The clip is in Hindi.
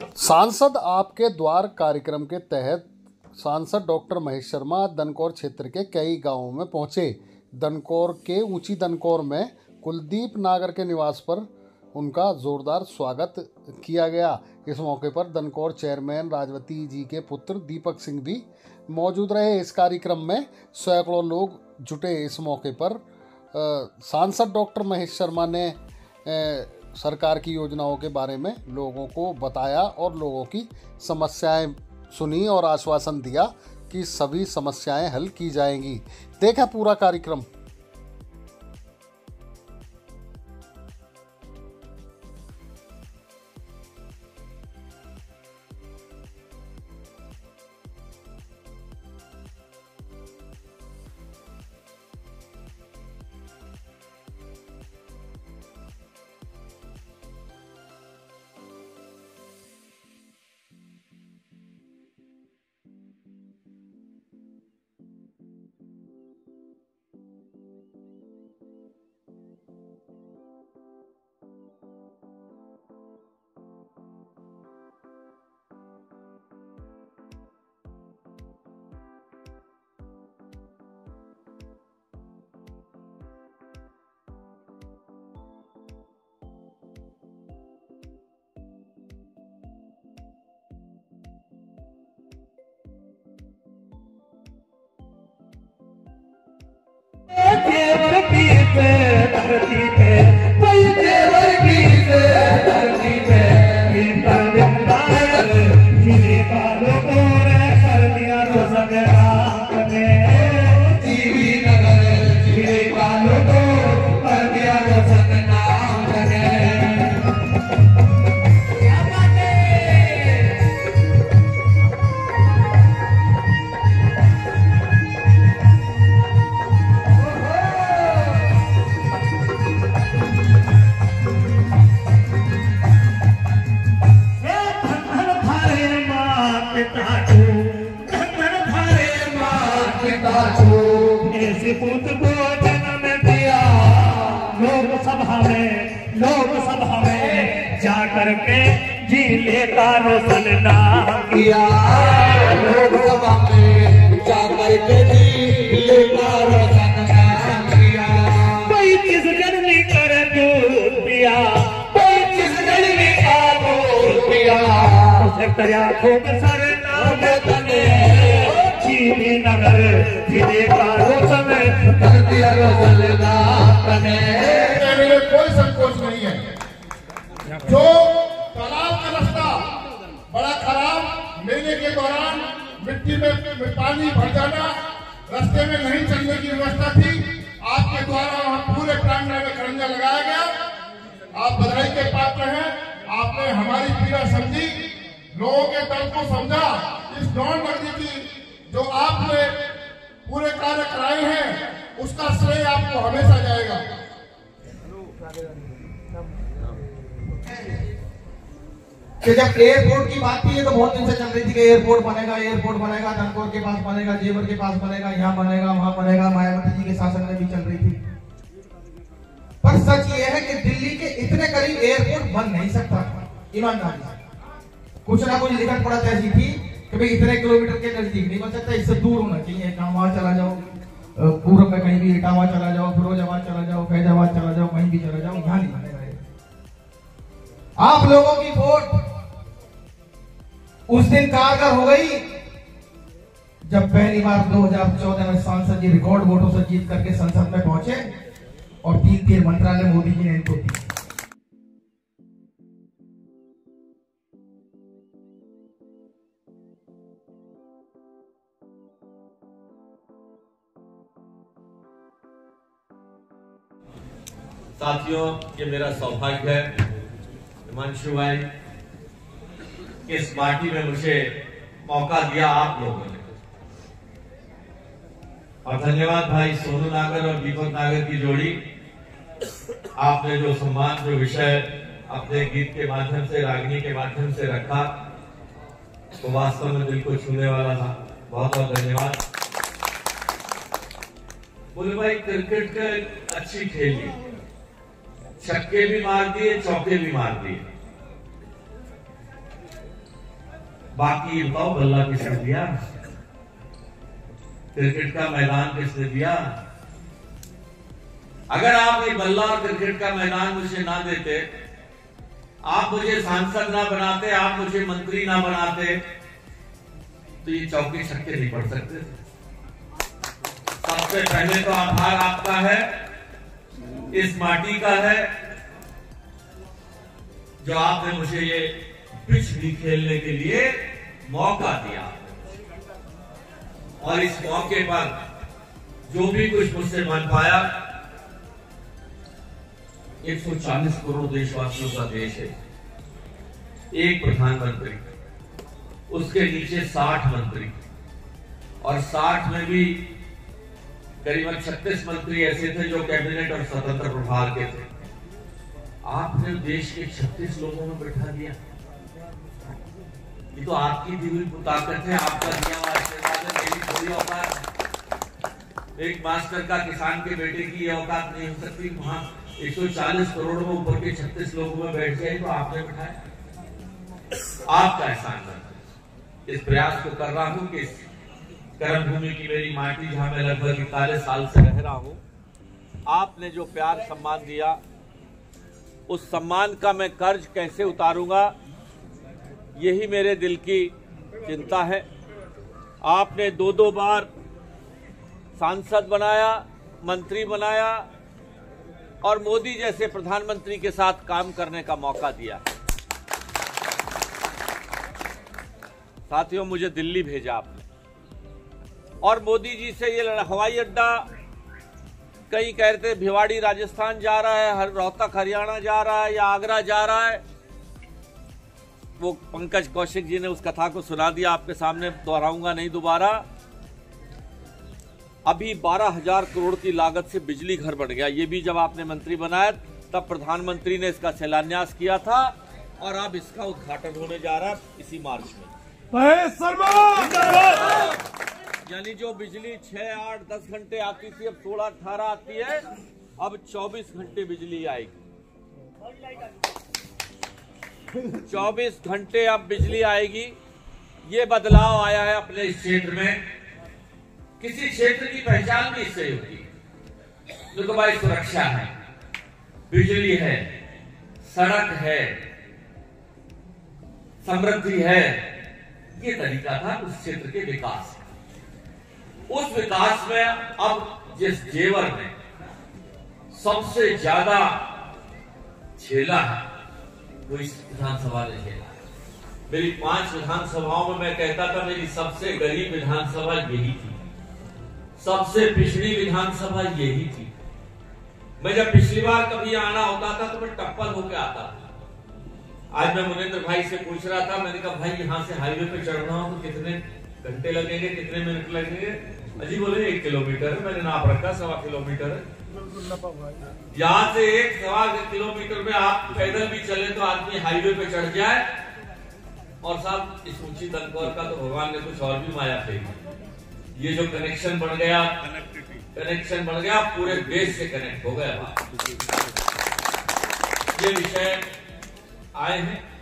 सांसद आपके द्वार कार्यक्रम के तहत सांसद डॉक्टर महेश शर्मा दनकौर क्षेत्र के कई गाँवों में पहुँचे। दनकौर के ऊँची दनकौर में कुलदीप नागर के निवास पर उनका जोरदार स्वागत किया गया। इस मौके पर दनकौर चेयरमैन राजवती जी के पुत्र दीपक सिंह भी मौजूद रहे। इस कार्यक्रम में सैकड़ों लोग जुटे। इस मौके पर सांसद डॉक्टर महेश शर्मा ने सरकार की योजनाओं के बारे में लोगों को बताया और लोगों की समस्याएँ सुनी और आश्वासन दिया कि सभी समस्याएँ हल की जाएँगी। देखा पूरा कार्यक्रम। पे धरती पे ऐसे को जन्म दिया। लोकसभा में लोकसभा में जा करके जी लेता रोशन नाम किया। लोकसभा में जाकर के जी लेता रोशन नाम किया। कोई किस जननी कर दूध पिया कोई किस जननी का दूध पिया। उसे दरिया खूब सर नाम तने नगर ज़िले का रोशन में कोई संकोच नहीं है जो तालाब का रास्ता बड़ा खराब मेले के दौरान मिट्टी में पानी भर जाना रास्ते में नहीं चलने की व्यवस्था थी आपके द्वारा वहाँ पूरे प्रांगण में खरंजा लगाया गया आप बधाई के पात्र हैं आपने हमारी पीड़ा समझी, लोगों के दर्द को समझा, इस नॉन नगरी की जो आपने पूरे कार्य कराए हैं, उसका श्रेय आपको हमेशा जाएगा। कि जब एयरपोर्ट की बात की तो बहुत दिन से चल रही थी कि एयरपोर्ट बनेगा एयरपोर्ट बनेगा, धनकोर के पास बनेगा, जेवर के पास बनेगा, यहाँ बनेगा, वहाँ बनेगा, मायावती जी के शासन में भी चल रही थी। पर सच ये है कि दिल्ली के इतने करीब एयरपोर्ट बन नहीं सकता। ईमानदारी कुछ ना कुछ लिखत पड़ा ऐसी थी कि भाई इतने किलोमीटर के नज़दीक नहीं बन सकता इससे दूर होना चाहिए इटावा चला जाओ पूर्व में कहीं भी इटावा चला जाओ, फिरोजाबाद चला जाओ, फैजाबाद चला जाओ, कहीं भी चला जाओ, यहाँ नहीं बनेगा ये। आप लोगों की वोट उस दिन कारगर हो गई, जब पहली बार 2014 में सांसद जी रिकॉर्ड वोटों से जीत करके संसद में पहुँचे, और तीन तीन मंत्रालय मोदी जी ने इनको दिए साथियों, ये मेरा सौभाग्य है, हिमांशु भाई इस पार्टी में मुझे मौका दिया आप लोगों ने। और धन्यवाद भाई सोनू नागर और दीपक नागर की जोड़ी। आपने जो सम्मान, जो विषय अपने गीत के माध्यम से, रागनी के माध्यम से रखा तो वास्तव में दिल को छूने वाला था। बहुत बहुत धन्यवाद। भाई, क्रिकेट का अच्छी खेली छक्के भी मार दिए, चौके भी मार दिए। बाकी ये बताओ, बल्ला किसने दिया? क्रिकेट का मैदान किसने दिया? अगर आप ये बल्ला और क्रिकेट का मैदान मुझे ना देते, आप मुझे सांसद ना बनाते, आप मुझे मंत्री ना बनाते तो ये चौकी छक्के नहीं पड़ सकते। सबसे पहले तो आभार आपका है। इस माटी का है, जो आपने मुझे ये पिच भी खेलने के लिए मौका दिया। और इस मौके पर जो भी कुछ मुझसे बन पाया 140 करोड़ देशवासियों का देश है। एक प्रधानमंत्री, उसके नीचे 60 मंत्री, और 60 में भी करीबन 36 मंत्री ऐसे थे जो कैबिनेट और स्वतंत्र प्रभार के थे। आपने देश के 36 लोगों में बैठा दिया। ये तो आपकी दी हुई ताकत है, आपका दिया हुआ आशीर्वाद है, मेरी थोड़ी औकात एक मास्टर का किसान के बेटे की ये औकात नहीं हो सकती। वहाँ 140 करोड़ में ऊपर के 36 लोगों में बैठ जाए तो आपने बैठाया। आपका एहसान इस प्रयास को कर रहा हूँ कि कर्म भूमि की मेरी माटी, जहाँ मैं लगभग इकतालीस साल से रह रहा हूँ, आपने जो प्यार सम्मान दिया, उस सम्मान का मैं कर्ज कैसे उतारूँगा, यही मेरे दिल की चिंता है। आपने दो दो बार सांसद बनाया, मंत्री बनाया, और मोदी जैसे प्रधानमंत्री के साथ काम करने का मौका दिया। साथियों, मुझे दिल्ली भेजा आपने। और मोदी जी से ये हवाई अड्डा कहीं कहते भिवाड़ी राजस्थान जा रहा है, हर रोहतक, हरियाणा जा रहा है या आगरा जा रहा है। वो पंकज कौशिक जी ने उस कथा को सुना दिया, आपके सामने दोहराऊँगा नहीं दोबारा। अभी बारह हज़ार करोड़ की लागत से बिजली घर बन गया, ये भी जब आपने मंत्री बनाया, तब प्रधानमंत्री ने इसका शिलान्यास किया था और अब इसका उद्घाटन होने जा रहा है इसी मार्च में। यानी जो बिजली छह आठ दस घंटे आती थी, अब सोलह अठारह आती है, अब चौबीस घंटे बिजली आएगी। चौबीस घंटे अब बिजली आएगी। ये बदलाव आया है अपने क्षेत्र में। किसी क्षेत्र की पहचान भी इससे होती। है देखो भाई, सुरक्षा है, बिजली है, सड़क है, समृद्धि है। ये तरीका था उस क्षेत्र के विकास उस विकास में अब जिस जेवर ने सबसे ज़्यादा झेला है, वो इस विधानसभा ने झेला मेरी पाँच विधानसभाओं में मैं कहता था, मेरी सबसे गरीब विधानसभा यही थी। सबसे पिछड़ी विधानसभा यही थी। मैं जब पिछली बार कभी आना होता था तो मैं टप्पल होकर आता था। आज मैं मुनेन्द्र भाई से पूछ रहा था, मैंने कहा, भाई, यहाँ से हाईवे पे चढ़ना हो तो कितने घंटे लगेंगे, कितने मिनट लगेंगे? अजी बोले, एक किलोमीटर। है मैंने नाप रखा, सवा किलोमीटर। है यहाँ से एक सवा किलोमीटर में आप पैदल भी चले तो आदमी हाईवे पे चढ़ जाए। और साहब, इस ऊँची तनकोर का तो भगवान ने कुछ और भी माया फेंकी। ये जो कनेक्शन बन गया कनेक्शन बन गया, पूरे देश से कनेक्ट हो गया। ये विषय आए हैं।